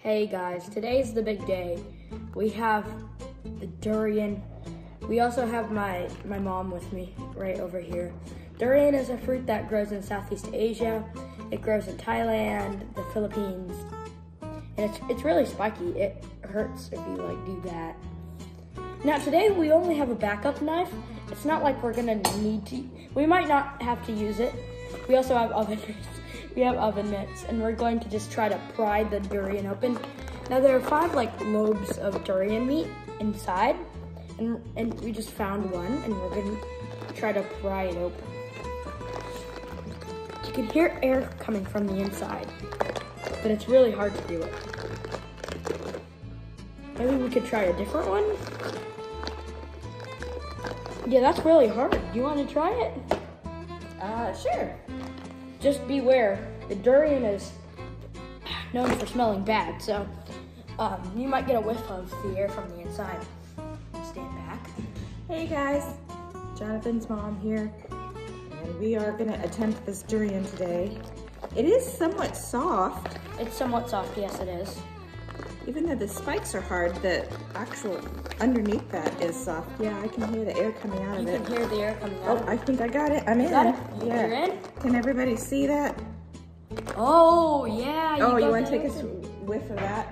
Hey guys, today's the big day. We have the durian. We also have my, my mom with me right over here. Durian is a fruit that grows in Southeast Asia. It grows in Thailand, the Philippines, and it's, it's really spiky. It hurts if you like do that. Now today we only have a backup knife. It's not like we're gonna need to, we might not have to use it. We also have oven. We have oven mitts and we're going to just try to pry the durian open. Now there are five like lobes of durian meat inside and, and we just found one and we're gonna try to pry it open. You can hear air coming from the inside, but it's really hard to do it. Maybe we could try a different one? Yeah, that's really hard. You want to try it? Uh, sure. Just beware. The durian is known for smelling bad, so um, you might get a whiff of the air from the inside. Stand back. Hey guys, Jonathan's mom here, and we are gonna attempt this durian today. It is somewhat soft, It's somewhat soft, yes it is. Even though the spikes are hard, the actual underneath that is soft. Yeah, I can hear the air coming out You of it. You can hear the air coming out Oh. I think I got it. I'm in. Got it? Yeah. You're in? Can everybody see that? Oh, yeah. oh, you want to take a whiff of that?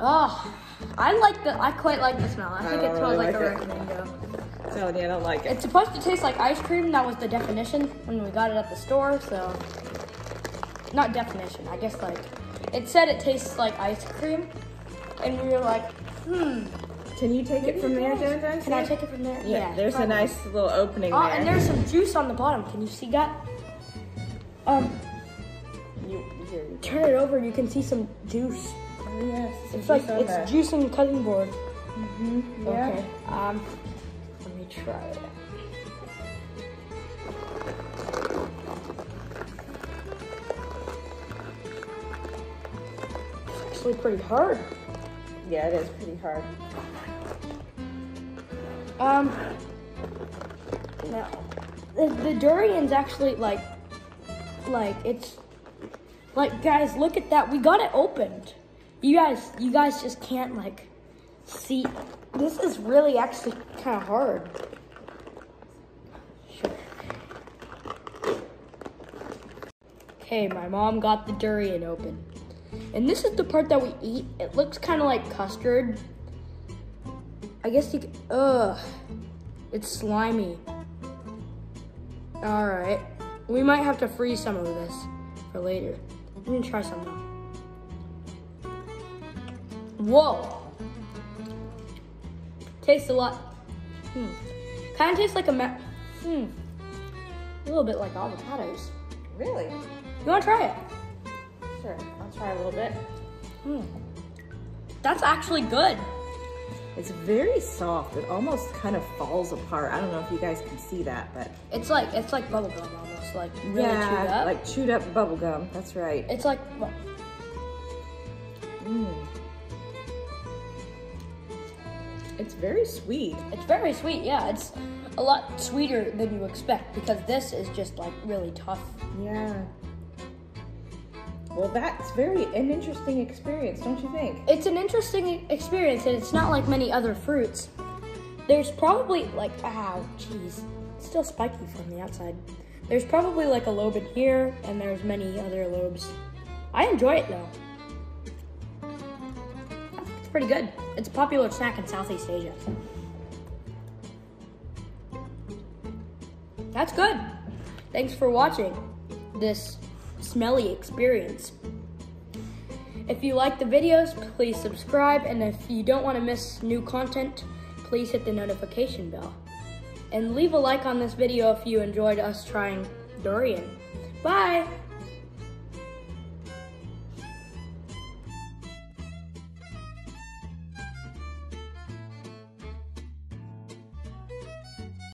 Oh, I like the, I quite like the smell. I think it oh, smells really like, a like red mango. Oh, Telling you, I don't like it. It's supposed to taste like ice cream. That was the definition when we got it at the store. So, not definition. I guess like it said it tastes like ice cream, and we were like, hmm. Can you take it from there, Jonathan? Can I take it from there? Yeah, there's a nice little opening Oh, there. and there's some juice on the bottom. Can you see that? Um, you, you turn it over. You can see some juice. Oh, yes. It's like it's there. juice in the cutting board. Yeah. Okay. Um, let me try it. Actually pretty hard. Yeah, it is pretty hard. Um, now the, the durian's actually like, like it's, like guys, look at that. We got it opened. You guys, you guys just can't like see. This is really actually kind of hard. Sure. Okay, my mom got the durian open. And this is the part that we eat. It looks kind of like custard. I guess you could, ugh. It's slimy. All right. We might have to freeze some of this for later. I'm gonna try some now. Whoa. Tastes a lot. Hmm. Kind of tastes like a ma- hmm. A little bit like avocados. Really? You wanna try it? Sure. Try a little bit. Hmm. That's actually good. It's very soft. It almost kind of falls apart. I don't know if you guys can see that, but It's like it's like bubblegum almost, like really yeah, chewed up. like chewed up bubble gum. That's right. it's like Mm. It's very sweet. It's very sweet, yeah. It's a lot sweeter than you expect because this is just like really tough. Yeah. Well, that's very an interesting experience, don't you think? It's an interesting experience and it's not like many other fruits. There's probably like, ow, jeez. Still spiky from the outside. There's probably like a lobe in here and there's many other lobes. I enjoy it though. It's pretty good. It's a popular snack in Southeast Asia. That's good. Thanks for watching this smelly experience. If you like the videos, please subscribe, and if you don't want to miss new content, please hit the notification bell. And leave a like on this video if you enjoyed us trying durian. Bye!